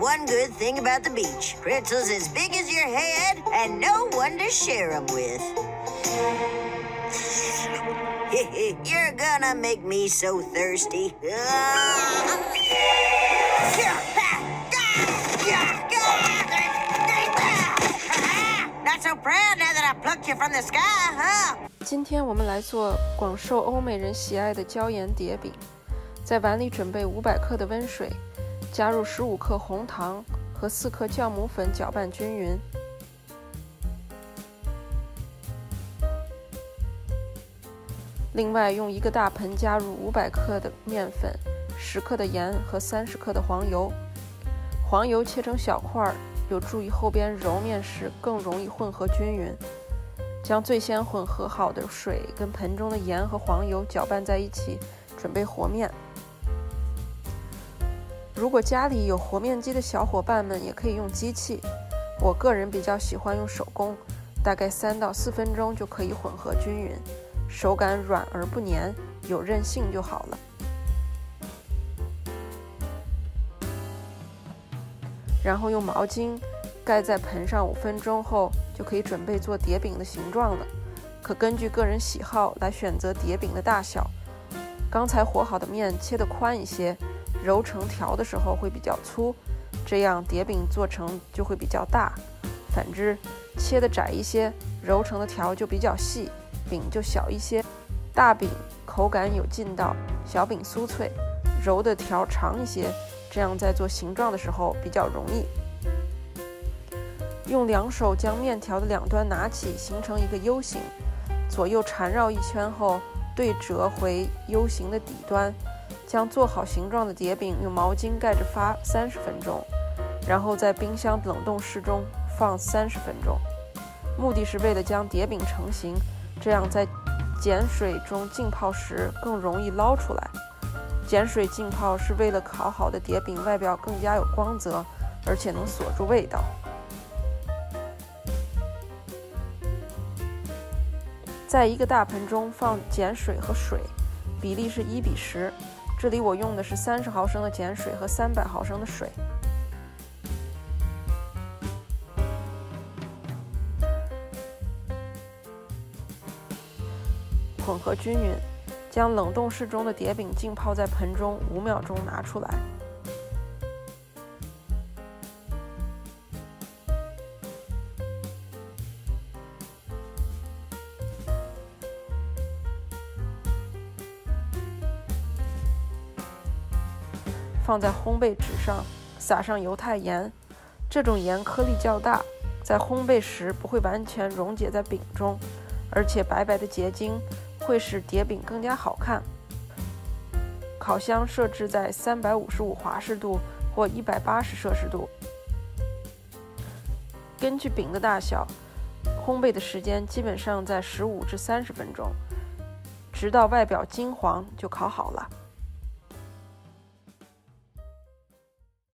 one good thing about the beach. Pretzels as big as your head and no one to share them with. You're gonna make me so thirsty. Not so proud now that I plucked you from the sky, huh? 今天我们来做广受欧美人喜爱的椒盐碟饼。在碗里准备500克的温水， 加入15克红糖和4克酵母粉，搅拌均匀。另外，用一个大盆加入500克的面粉、10克的盐和30克的黄油。黄油切成小块儿，有助于后边揉面时更容易混合均匀。将最先混合好的水跟盆中的盐和黄油搅拌在一起，准备和面。如果家里有和面机的小伙伴们，也可以用机器。我个人比较喜欢用手工，大概三到四分钟就可以混合均匀，手感软而不粘，有韧性就好了。然后用毛巾盖在盆上五分钟后，就可以准备做叠饼的形状了。可根据个人喜好来选择叠饼的大小。刚才和好的面切得宽一些。揉成条的时候会比较粗，这样叠饼做成就会比较大。反之，切的窄一些，揉成的条就比较细，饼就小一些。大饼口感有劲道，小饼酥脆，揉的条长一些，这样在做形状的时候比较容易。用两手将面条的两端拿起，形成一个 U 型，左右缠绕一圈后，对折回 U 型的底端。将做好形状的叠饼用毛巾盖着发三十分钟，然后在冰箱冷冻室中放三十分钟。目的是为了将叠饼成型，这样在碱水中浸泡时更容易捞出来。碱水浸泡是为了烤好的叠饼外表更加有光泽，而且能锁住味道。在一个大盆中放碱水和水，比例是一比十。这里我用的是三十毫升的碱水和三百毫升的水，混合均匀。将冷冻室中的蝶饼浸泡在盆中五秒钟，拿出来，放在烘焙纸上，撒上犹太盐。这种盐颗粒较大，在烘焙时不会完全溶解在饼中，而且白白的结晶会使叠饼更加好看。烤箱设置在三百五十五华氏度或一百八十摄氏度。根据饼的大小，烘焙的时间基本上在十五至三十分钟，直到外表金黄就烤好了。